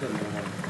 Tình.